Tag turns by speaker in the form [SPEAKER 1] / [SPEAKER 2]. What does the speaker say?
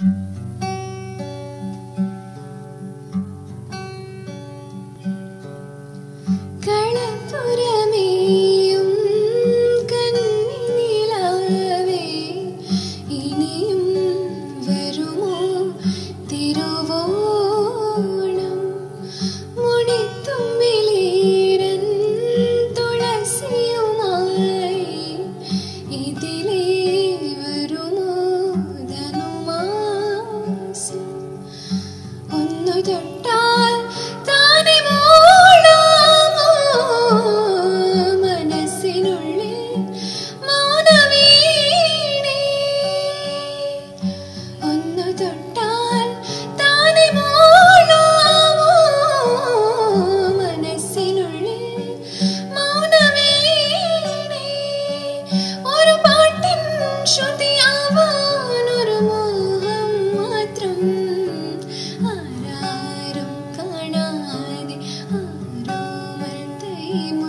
[SPEAKER 1] Mm-hmm. don't know. dream